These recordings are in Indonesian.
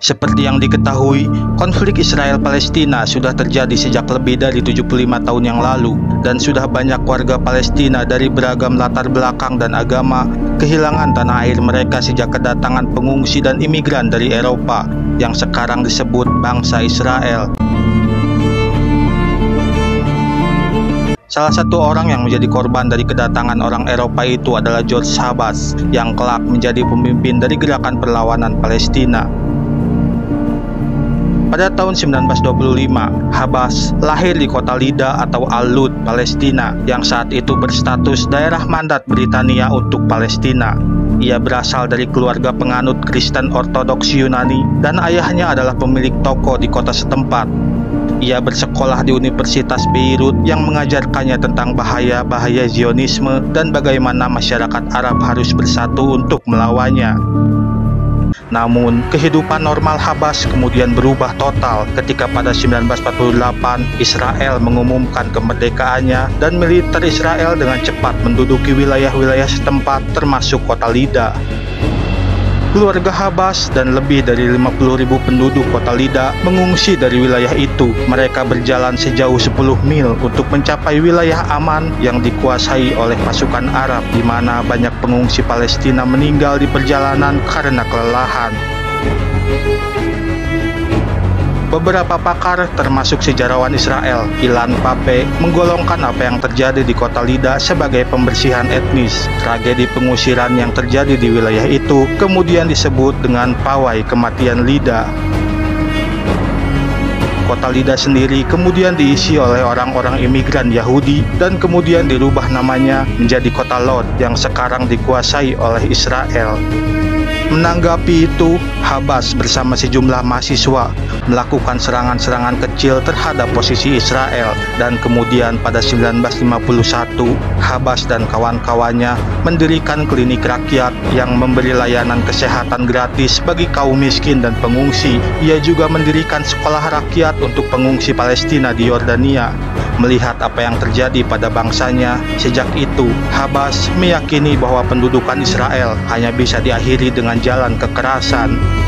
Seperti yang diketahui, konflik Israel-Palestina sudah terjadi sejak lebih dari 75 tahun yang lalu dan sudah banyak warga Palestina dari beragam latar belakang dan agama kehilangan tanah air mereka sejak kedatangan pengungsi dan imigran dari Eropa yang sekarang disebut bangsa Israel. Salah satu orang yang menjadi korban dari kedatangan orang Eropa itu adalah George Habas yang kelak menjadi pemimpin dari gerakan perlawanan Palestina. Pada tahun 1925, Habas lahir di kota Lida atau Al-Lud, Palestina, yang saat itu berstatus daerah mandat Britania untuk Palestina. Ia berasal dari keluarga penganut Kristen Ortodoks Yunani dan ayahnya adalah pemilik toko di kota setempat. Ia bersekolah di Universitas Beirut yang mengajarkannya tentang bahaya-bahaya Zionisme dan bagaimana masyarakat Arab harus bersatu untuk melawannya. Namun, kehidupan normal Habas kemudian berubah total ketika pada 1948 Israel mengumumkan kemerdekaannya dan militer Israel dengan cepat menduduki wilayah-wilayah setempat termasuk kota Lida. Keluarga Habas dan lebih dari 50.000 penduduk kota Lida mengungsi dari wilayah itu. Mereka berjalan sejauh 10 mil untuk mencapai wilayah aman yang dikuasai oleh pasukan Arab di mana banyak pengungsi Palestina meninggal di perjalanan karena kelelahan. Beberapa pakar, termasuk sejarawan Israel, Ilan Pape, menggolongkan apa yang terjadi di kota Lida sebagai pembersihan etnis. Tragedi pengusiran yang terjadi di wilayah itu kemudian disebut dengan pawai kematian Lida. Kota Lida sendiri kemudian diisi oleh orang-orang imigran Yahudi dan kemudian dirubah namanya menjadi kota Lod yang sekarang dikuasai oleh Israel. Menanggapi itu, Habas bersama sejumlah mahasiswa melakukan serangan-serangan kecil terhadap posisi Israel dan kemudian pada 1951 Habas dan kawan-kawannya mendirikan klinik rakyat yang memberi layanan kesehatan gratis bagi kaum miskin dan pengungsi. Ia juga mendirikan sekolah rakyat untuk pengungsi Palestina di Yordania. Melihat apa yang terjadi pada bangsanya, sejak itu Habas meyakini bahwa pendudukan Israel hanya bisa diakhiri dengan jalan kekerasan.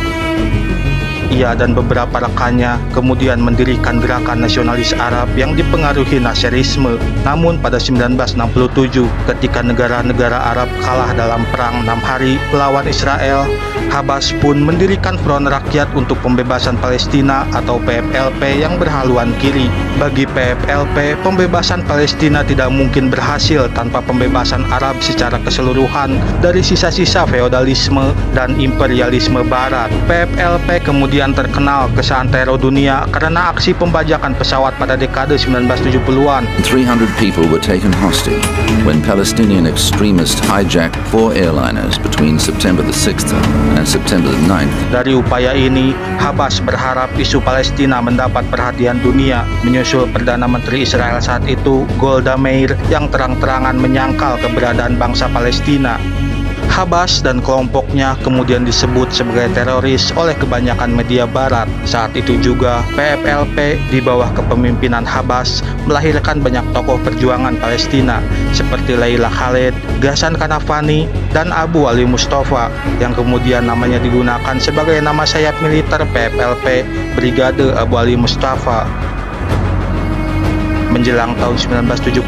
Ia dan beberapa rekannya kemudian mendirikan gerakan nasionalis Arab yang dipengaruhi Nasserisme. Namun pada 1967 ketika negara-negara Arab kalah dalam perang enam hari melawan Israel, Habas pun mendirikan Front Rakyat untuk Pembebasan Palestina atau PFLP yang berhaluan kiri. Bagi PFLP, pembebasan Palestina tidak mungkin berhasil tanpa pembebasan Arab secara keseluruhan dari sisa-sisa feodalisme dan imperialisme barat. PFLP kemudian kemudian terkenal ke seantero dunia karena aksi pembajakan pesawat pada dekade 1970-an. 300 people were taken hostage when Palestinian extremists hijacked four airliners between September the 6th and September the 9th. Dari upaya ini, Habas berharap isu Palestina mendapat perhatian dunia menyusul Perdana Menteri Israel saat itu Golda Meir yang terang-terangan menyangkal keberadaan bangsa Palestina. Habas dan kelompoknya kemudian disebut sebagai teroris oleh kebanyakan media barat. Saat itu juga PFLP di bawah kepemimpinan Habas melahirkan banyak tokoh perjuangan Palestina seperti Laila Khaled, Ghassan Kanafani, dan Abu Ali Mustafa yang kemudian namanya digunakan sebagai nama sayap militer PFLP Brigade Abu Ali Mustafa. Menjelang tahun 1972,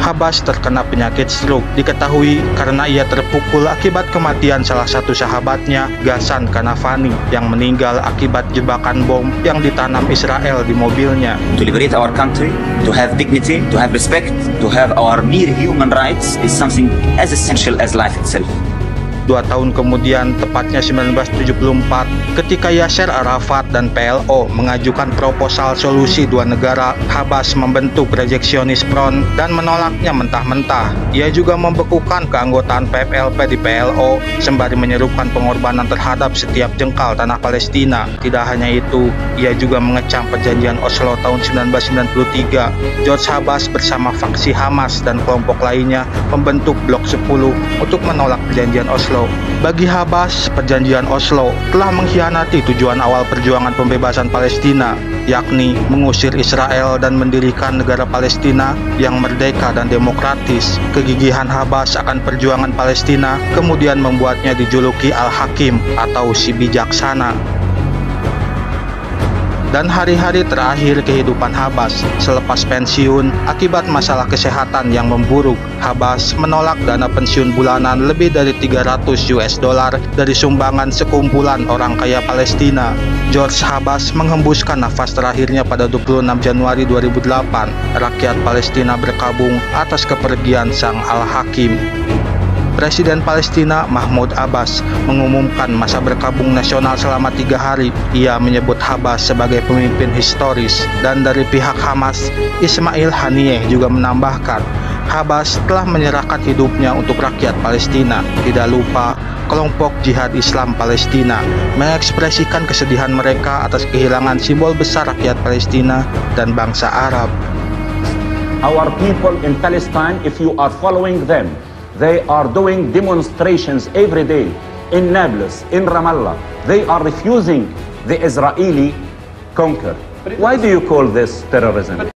Habas terkena penyakit stroke. Diketahui karena ia terpukul akibat kematian salah satu sahabatnya, Ghassan Kanafani, yang meninggal akibat jebakan bom yang ditanam Israel di mobilnya. To liberate our country, to have dignity, to have respect, to have our mere human rights is something as essential as life itself. Dua tahun kemudian, tepatnya 1974, ketika Yasser Arafat dan PLO mengajukan proposal solusi dua negara, Habas membentuk Rejectionist Front dan menolaknya mentah-mentah. Ia juga membekukan keanggotaan PFLP di PLO, sembari menyerukan pengorbanan terhadap setiap jengkal tanah Palestina. Tidak hanya itu, ia juga mengecam perjanjian Oslo tahun 1993. George Habas bersama faksi Hamas dan kelompok lainnya membentuk Blok 10 untuk menolak perjanjian Oslo Oslo. Bagi Habas, perjanjian Oslo telah mengkhianati tujuan awal perjuangan pembebasan Palestina, yakni mengusir Israel dan mendirikan negara Palestina yang merdeka dan demokratis. Kegigihan Habas akan perjuangan Palestina kemudian membuatnya dijuluki Al-Hakim atau si bijaksana. Dan hari-hari terakhir kehidupan Habas selepas pensiun akibat masalah kesehatan yang memburuk. Habas menolak dana pensiun bulanan lebih dari 300 US dollar dari sumbangan sekumpulan orang kaya Palestina. George Habas menghembuskan nafas terakhirnya pada 26 Januari 2008. Rakyat Palestina berkabung atas kepergian sang Al-Hakim. Presiden Palestina Mahmud Abbas mengumumkan masa berkabung nasional selama tiga hari. Ia menyebut Abbas sebagai pemimpin historis dan dari pihak Hamas, Ismail Haniyeh juga menambahkan Abbas telah menyerahkan hidupnya untuk rakyat Palestina. Tidak lupa, kelompok jihad Islam Palestina mengekspresikan kesedihan mereka atas kehilangan simbol besar rakyat Palestina dan bangsa Arab. Our people in Palestine, if you are following them, They are doing demonstrations every day in Nablus, in Ramallah. They are refusing the Israeli conquer. Why do you call this terrorism?